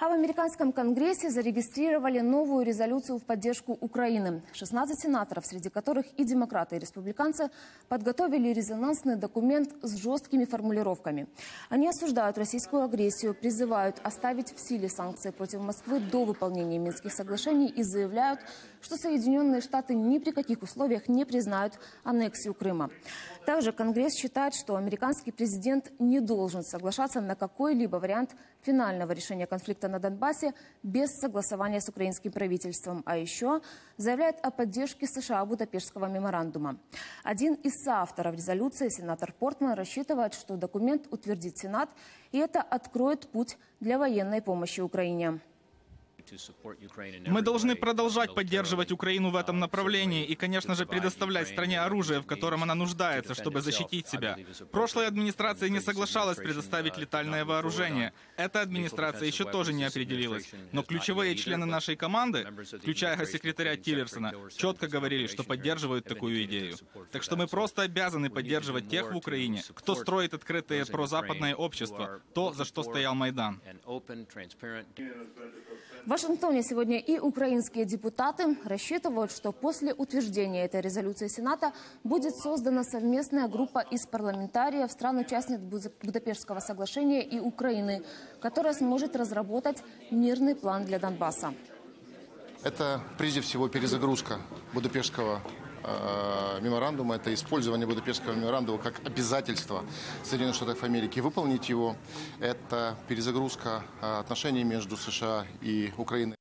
А в американском конгрессе зарегистрировали новую резолюцию в поддержку Украины. 16 сенаторов, среди которых и демократы, и республиканцы, подготовили резонансный документ с жесткими формулировками. Они осуждают российскую агрессию, призывают оставить в силе санкции против Москвы до выполнения Минских соглашений и заявляют, что Соединенные Штаты ни при каких условиях не признают аннексию Крыма. Также Конгресс считает, что американский президент не должен соглашаться на какой-либо вариант финального решения конфликта на Донбассе без согласования с украинским правительством. А еще заявляет о поддержке США Будапештского меморандума. Один из соавторов резолюции, сенатор Портман, рассчитывает, что документ утвердит Сенат, и это откроет путь для военной помощи Украине. Мы должны продолжать поддерживать Украину в этом направлении и, конечно же, предоставлять стране оружие, в котором она нуждается, чтобы защитить себя. Прошлая администрация не соглашалась предоставить летальное вооружение. Эта администрация еще тоже не определилась. Но ключевые члены нашей команды, включая секретаря Тиллерсона, четко говорили, что поддерживают такую идею. Так что мы просто обязаны поддерживать тех в Украине, кто строит открытое прозападное общество, то, за что стоял Майдан. В Вашингтоне сегодня и украинские депутаты рассчитывают, что после утверждения этой резолюции Сената будет создана совместная группа из парламентариев стран-участниц Будапештского соглашения и Украины, которая сможет разработать мирный план для Донбасса. Это прежде всего перезагрузка Будапештского меморандума, это использование Будапештского меморандума как обязательство Соединенных Штатов Америки выполнить его. Это перезагрузка э, отношений между США и Украиной.